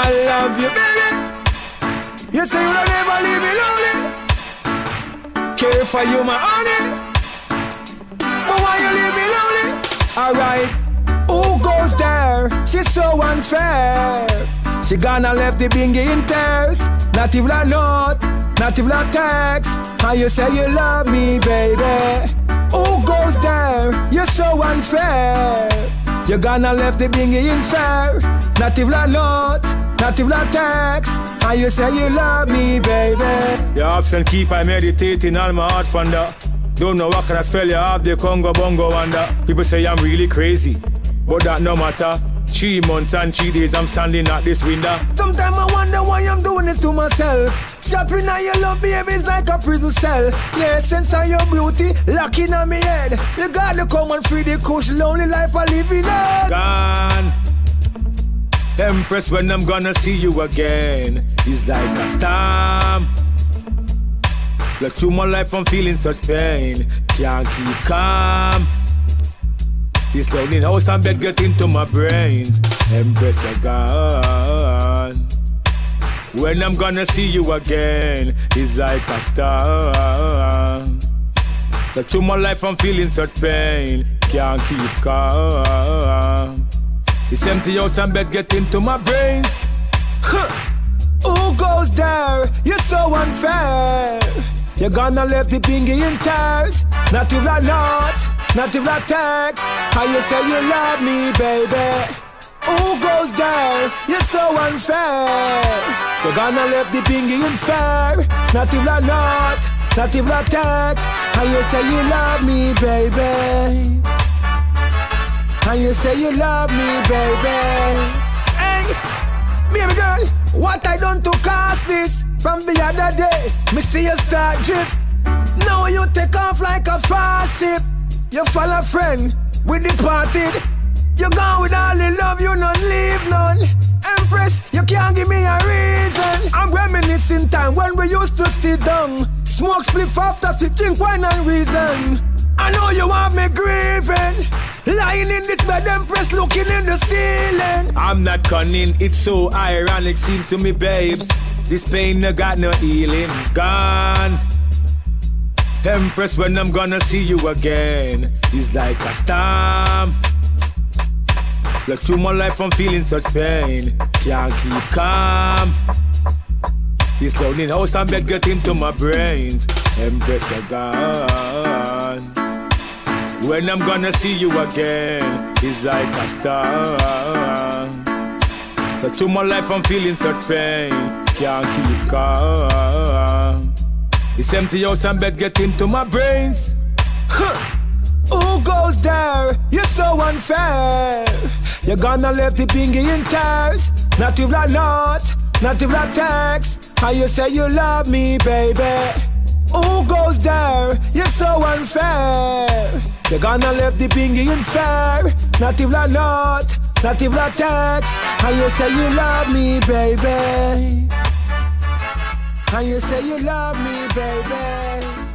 I love you, baby. You say you'll never leave me lonely. Care for you, my honey. But why you leave me lonely? Alright, who goes there? She's so unfair. She gonna left the bingy in tears. Not even a note, not even a text. How you say you love me, baby? Who goes there? You're so unfair. You're gonna left the bingy in fair. Not even a note, a text. How you say you love me, baby? Your absent keep I meditating on my heart thunder. Don't know what kind of spell you have, the Congo Bongo wonder. People say I'm really crazy, but that no matter. Three months and three days I'm standing at this window. Sometimes I wonder why I'm doing this to myself. Shopping on your love, baby, is like a prison cell. Yeah, sense of your beauty, locking on me head. You gotta come and free the kush, lonely life I live in. Gone. Empress, when I'm gonna see you again, it's like a storm. Look through my life, I'm feeling such pain. Can't keep calm. This lonely house and bed get into my brains. Empress, you're gone. When I'm gonna see you again, it's like a storm. Look through my life, I'm feeling such pain. Can't keep calm. This empty house and bed get into my brains. Huh. Who goes there? You're so unfair. You're gonna leave the bingy in tears. Not even a note, not even a text. How you say you love me, baby? Who goes there? You're so unfair. You're gonna leave the bingy in fair. Not even a note, not even a text. How you say you love me, baby? And you say you love me, baby. Hey, baby girl, what I done to cause this? From the other day, me see you start drip. Now you take off like a fast ship. You follow friend, we departed. You gone with all the love, you not leave none. Empress, you can't give me a reason. I'm reminiscing time when we used to sit down. Smoke split after to drink wine and reason. I know you want me grieving. Lying in this bed, Empress looking in the ceiling. I'm not cunning, it's so ironic, seems to me, babes. This pain no got no healing, gone. Empress, when I'm gonna see you again, it's like a storm. Look through my life, I'm feeling such pain. Can't keep calm. This lonely house and bed get into my brains. Empress, you're gone. When I'm gonna see you again, it's like a storm. So through my life, I'm feeling such pain. Can't keep calm. This empty house and bed get into my brains. Huh. Who goes there? You're so unfair. You're gonna leave the bingy in tears. Not even a note, not even a text. How you say you love me, baby? Who goes there? You're so unfair. You're gonna leave the bingy in fair. Not even a note, not even a text. How you say you love me, baby? How you say you love me, baby?